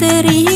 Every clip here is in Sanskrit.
தெரியும்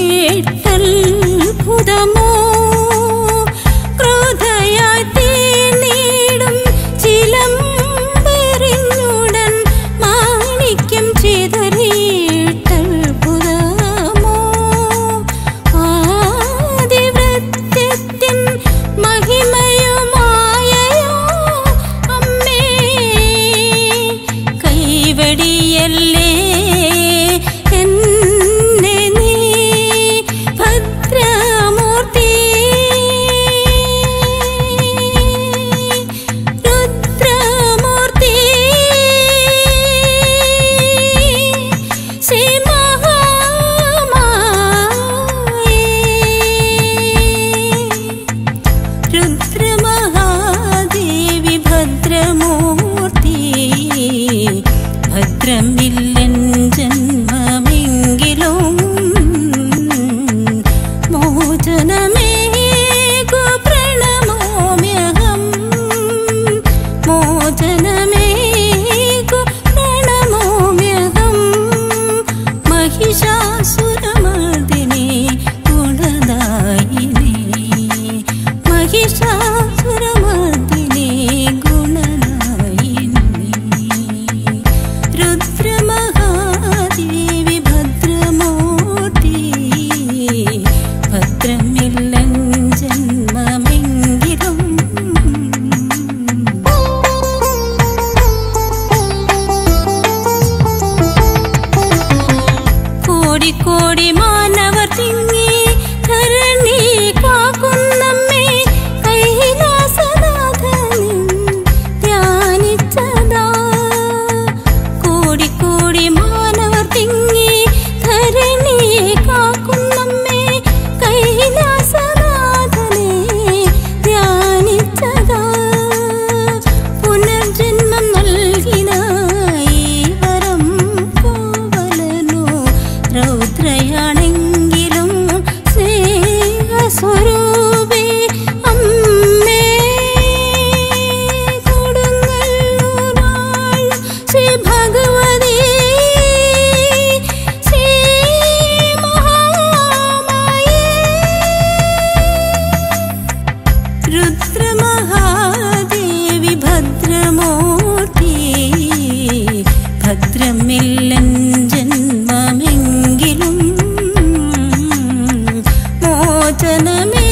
see me. जन्ममेङ्गिलुम् मोचनमे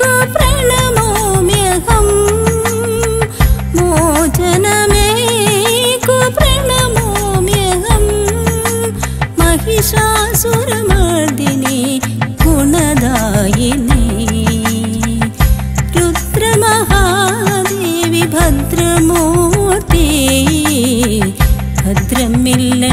गो प्रणमोम्यहम् मोचनमे महिषासुरमर्दिनि गुणदायिनी रुद्रमहादेवि भद्रमूर्ति पत्रमिञ